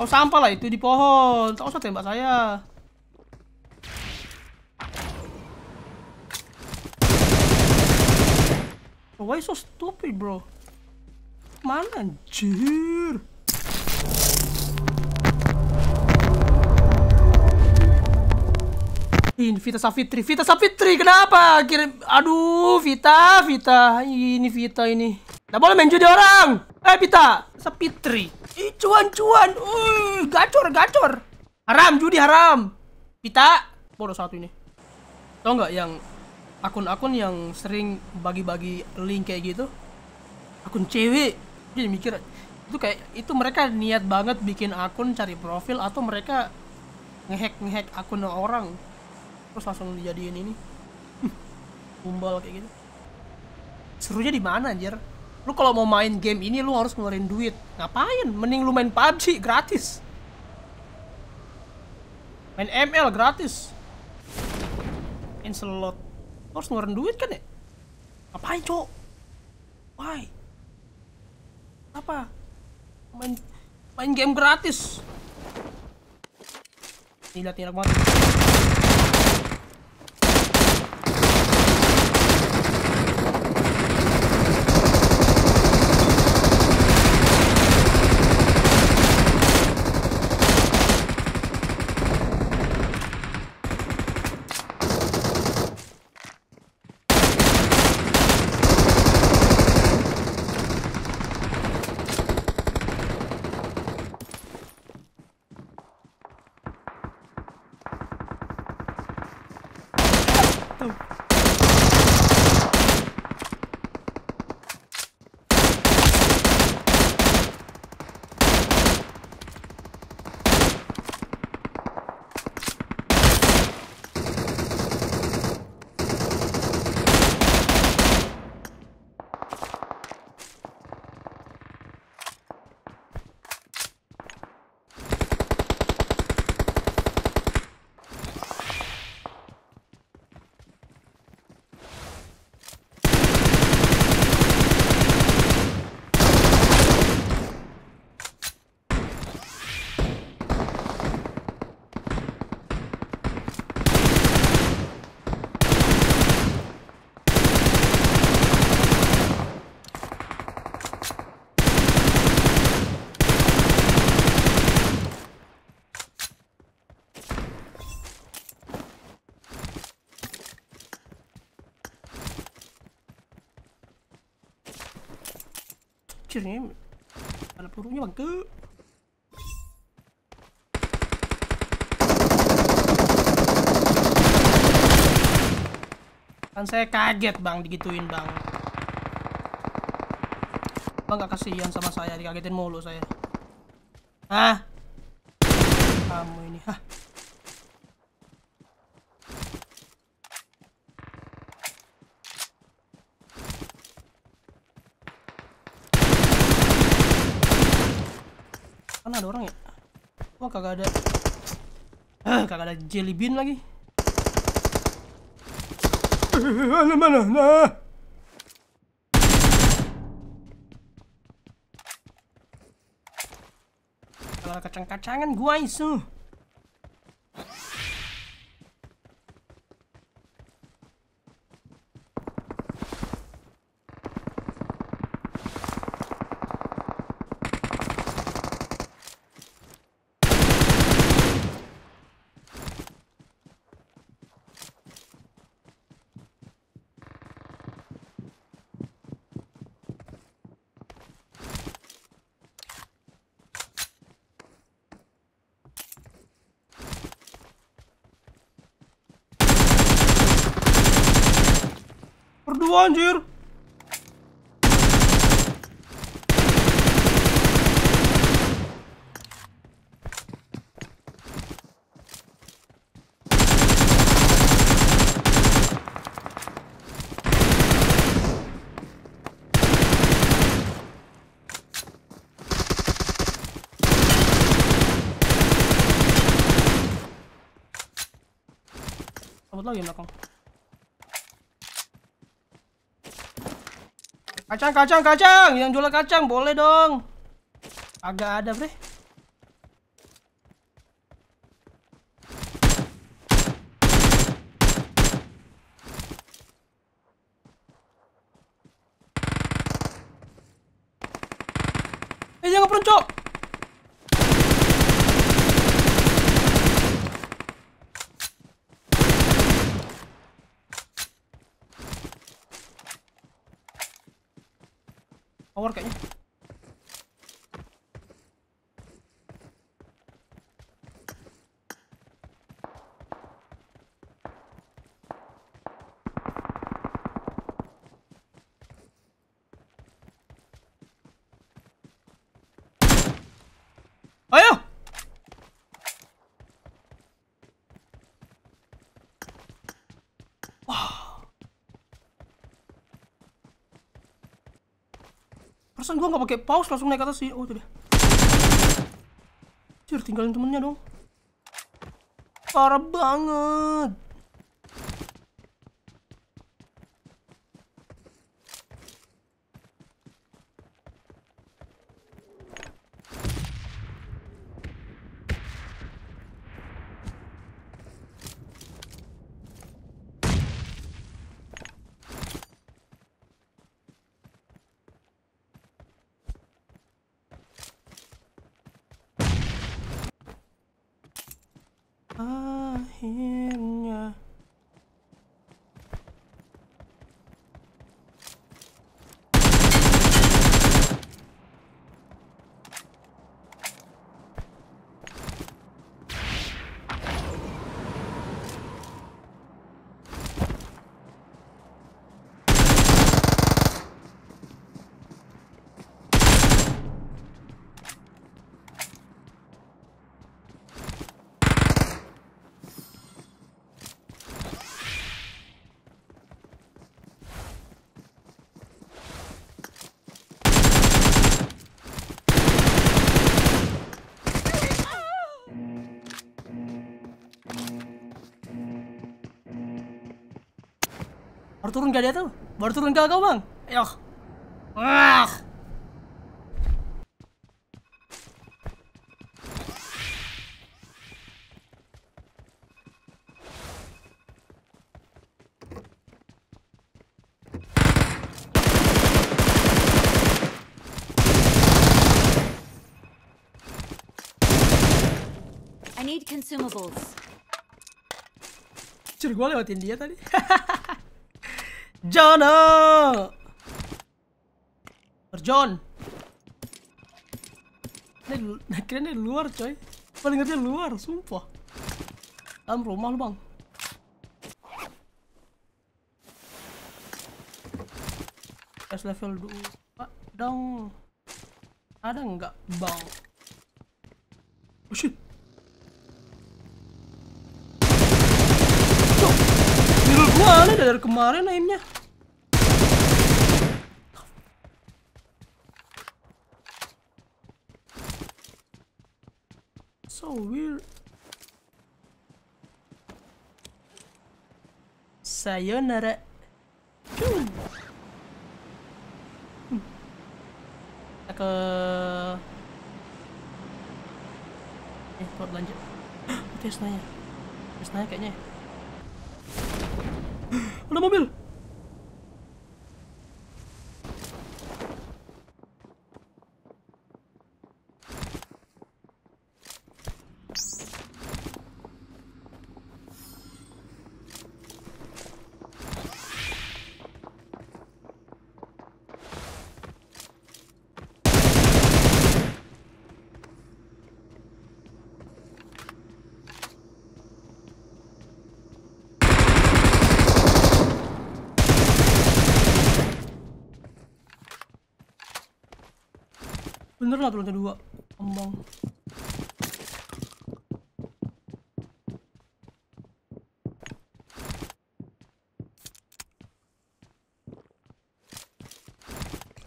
Oh sampah lah itu di pohon. Tak usah tembak saya. Oh, why so stupid, bro? Mana anjir? Ini Vita Savitri, Vita Savitri, kenapa? Kirim, aduh, Vita, Vita, ini Vita ini. Nggak boleh main judi orang. Eh, Vita, Savitri. Ih, cuan, cuan, uh, gacor, gacor. Haram, judi haram. Vita, bodoh satu ini. Tau nggak yang akun-akun yang sering bagi-bagi link kayak gitu? Akun cewek. Jadi mikir itu kayak itu mereka niat banget bikin akun cari profil atau mereka ngehack ngehack akun orang terus langsung dijadiin ini kumbal kayak gitu serunya di mana anjir lu kalau mau main game ini lu harus ngeluarin duit. Ngapain? Mending lu main PUBG gratis. Main ML gratis. Main slot. Lu harus ngeluarin duit kan ya? Ngapain cok? Why? Apa? Main main game gratis. Tidak tidak banget Anjir ini ada pelurunya bang ke kan saya kaget bang digituin bang bang gak kasihan sama saya dikagetin mulu saya Hah? Kamu ini, hah? Kan ada orang ya? Wah kagak ada Ah, kagak ada jelly bean lagi Mana mana? Nah. Kalau kacang-kacangan gua isu. Berdua anjir. Kabut lagi belakang. Kacang, kacang, kacang. Yang jual kacang boleh dong. Agak ada, Bre. Eh, jangan peruncok. Power kayaknya. Ayo! Perasaan gua nggak pakai pause langsung naik ke atas sih. Oh, itu dia. Cir, tinggalin temennya dong. Parah banget. I hear Baru turun gak dia tuh? Baru turun gak kau bang? Ayo. Ah. I need consumables. Cur, gue lewatin dia tadi. Jono! John. Ini, nah, kira ini luar coy. Paling ngerti luar, sumpah. Dalam rumah lu bang. S level 2 dong. Ada nggak bang? Oh shit. Aneh dari kemarin aimnya. So weird. Sayonara. Hmm. Kita ke Eh, buat lanjut. Tesnanya. Tesnanya kayaknya. Ada mobil. Tuh lantai dua. Kembang.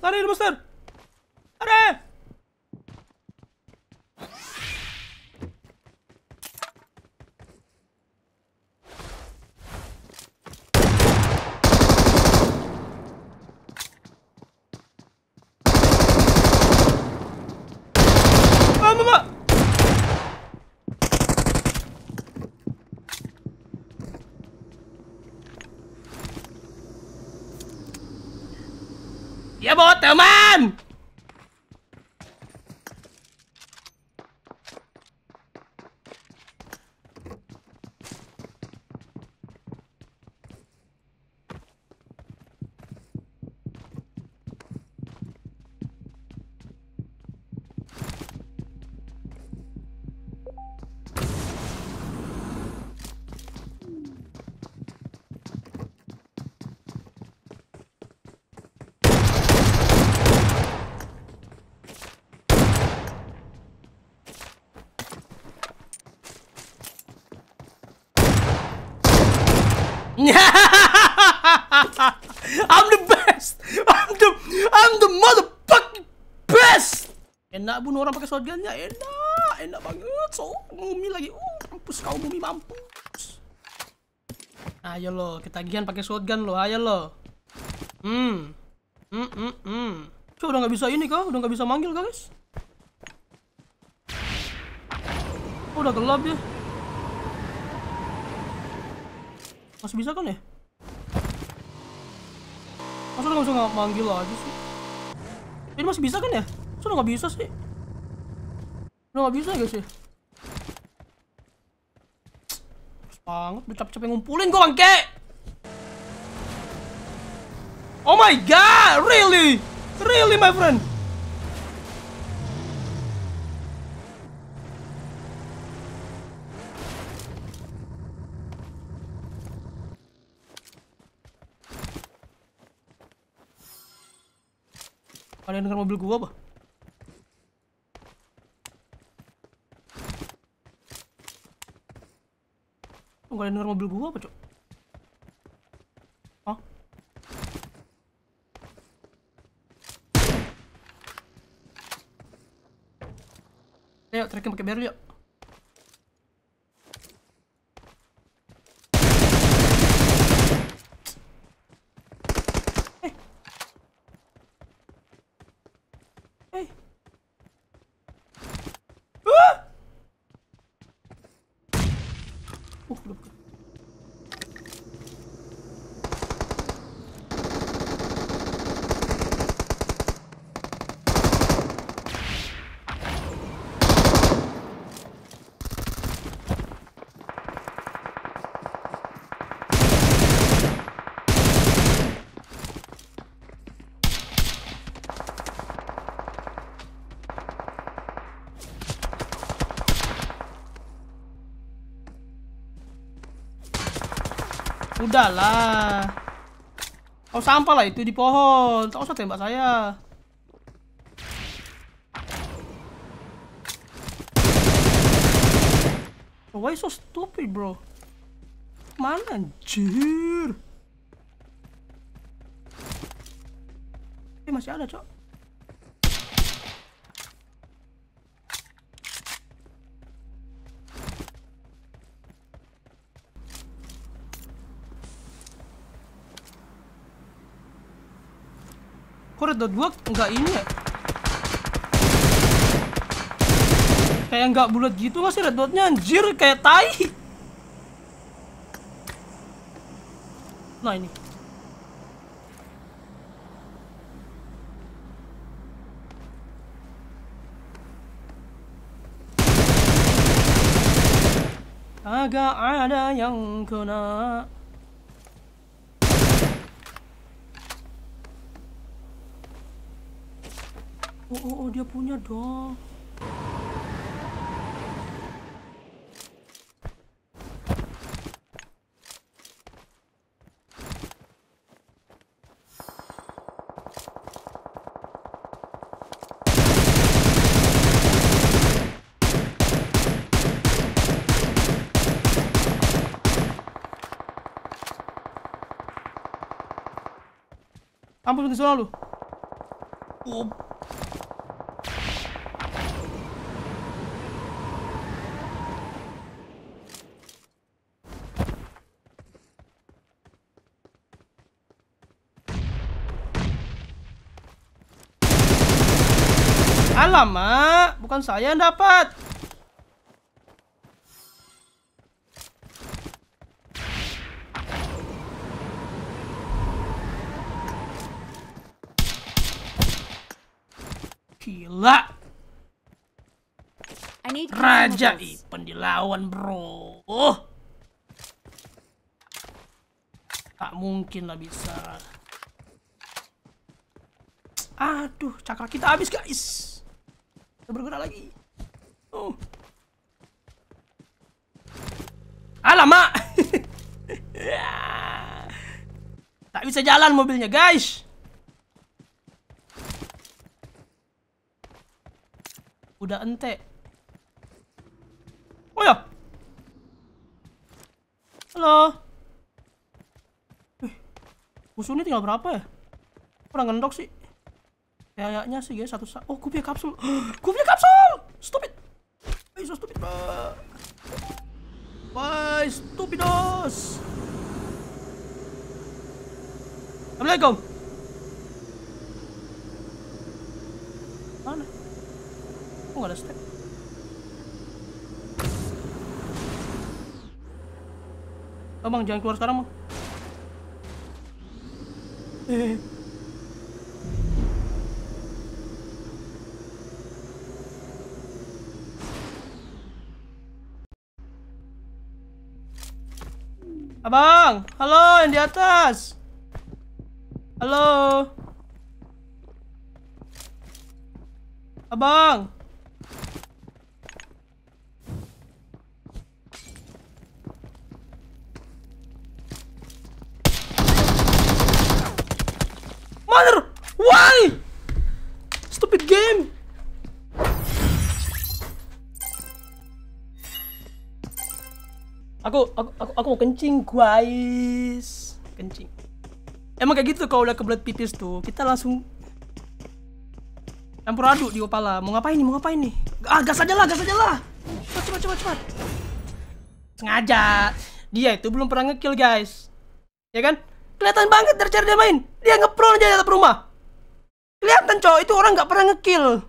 Lari monster! Lari! 的们。I'm the best. I'm the I'm the motherfucking best. Enak bunuh orang pakai shotgunnya. Enak, enak banget. So, mumi lagi. Uh, mampus kau mumi mampus. Ayo lo, ketagihan pakai shotgun lo. Ayo lo. Hmm. Hmm hmm hmm. Cuk, udah nggak bisa ini kau, udah nggak bisa manggil guys. Udah gelap ya. Masih bisa kan ya masa udah nggak bisa manggil aja sih ini masih bisa kan ya? Sudah nggak bisa sih. Udah nggak bisa guys ya. Banget, udah capek-capek ngumpulin gua bangke. Oh my god, really? Really my friend? Yang denger mobil gua apa? Oh, gak denger mobil gua apa, Cok? Hah? Ayo, tracking pakai barrel yuk. Hey. Ah! Uh, udah buka. Udahlah. Oh sampah lah itu di pohon. Tak usah tembak saya. Oh, why so stupid, bro? Mana anjir? Eh masih ada, Cok. Red dot gua enggak ini ya? Kayak enggak bulat gitu nggak sih red dotnya anjir kayak tai. Nah ini. Agak ada yang kena. Oh, oh, oh, dia punya dong. Ampun di sana lu. Oh, Alamak, bukan saya yang dapat. Gila, Raja. Ipan dilawan bro. Oh. Tak mungkin lah bisa. Aduh, cakra kita habis guys. Kita bergerak lagi. Oh. Alamak. tak bisa jalan mobilnya guys. Udah ente. Oh ya. Halo. Eh, musuh ini tinggal berapa ya? Kurang ngendok sih. Kayaknya sih guys satu sa- Oh, gue punya kapsul. gue punya kapsul. Stupid. Why so stupid? Why stupidos? Assalamualaikum. Mana? Oh, nggak ada step. Oh, bang, jangan keluar sekarang, bang. Eh. Abang, halo yang di atas. Halo. Abang. Aku aku aku, aku mau kencing, guys. Kencing. Emang kayak gitu kalau udah kebelet pipis tuh, kita langsung campur aduk di kepala. Mau ngapain nih? Mau ngapain nih? Ah, gas aja lah, gas aja lah. Cepat, cepat, cepat, cepat. Sengaja. Dia itu belum pernah ngekill, guys. Ya kan? Kelihatan banget dari cara dia main. Dia ngepro aja di atap rumah. Kelihatan, cowok. Itu orang nggak pernah ngekill.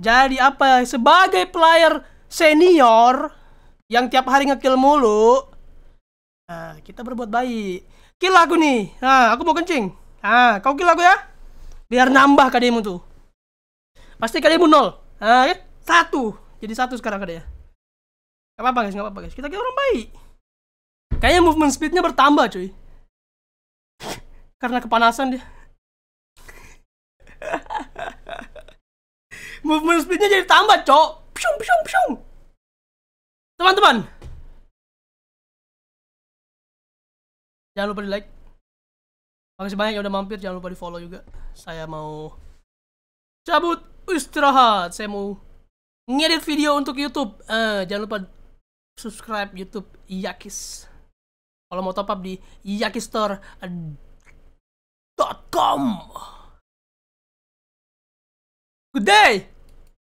Jadi apa? Sebagai player senior yang tiap hari ngekill mulu, nah, kita berbuat baik. Kill aku nih. Nah, aku mau kencing. Nah, kau kill aku ya. Biar nambah KD-mu tuh. Pasti KD-mu nol. Nah, kan? Satu. Jadi satu sekarang KD-nya. Gak apa-apa guys, gak apa-apa guys. Kita kira orang baik. Kayaknya movement speednya bertambah cuy. Karena kepanasan dia. movement speednya jadi tambah, cok. Pshung, pshung, pshung. Teman-teman. Jangan lupa di like. Makasih banyak yang udah mampir. Jangan lupa di follow juga. Saya mau cabut istirahat. Saya mau ngedit video untuk YouTube. Eh, jangan lupa subscribe YouTube Yakis. Kalau mau top up di yakistore.com. Good day.